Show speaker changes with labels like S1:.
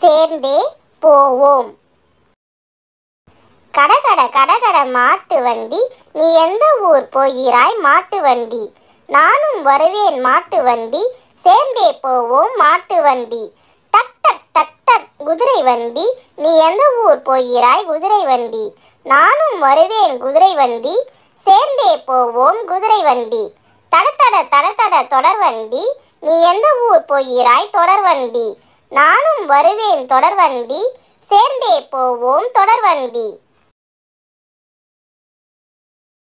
S1: சேர்ந்தே போவோம். கடகட கடகட மாட்டு வண்டி. நீ எந்த ஊர் போகிறாய் மாட்டு வண்டி? நானும் வருவேன் மாட்டு வண்டி. சேர்ந்தே போவோம் மாட்டு வண்டி. டக் டக் டக் டக் குதிரை வண்டி. நீ எந்த ஊர் போகிறாய் குதிரை வண்டி? நானும் வருவேன் குதிரை வண்டி. சேர்ந்தே போவோம் குதிரை வண்டி. தடத்தட தடதட தொடர் வண்டி. நீ எந்த ஊர் போகிறாய் தொடர் வண்டி? நானும் வருவேன் தொடர்வண்டி. சேர்ந்தே போவோம் தொடர்வண்டி.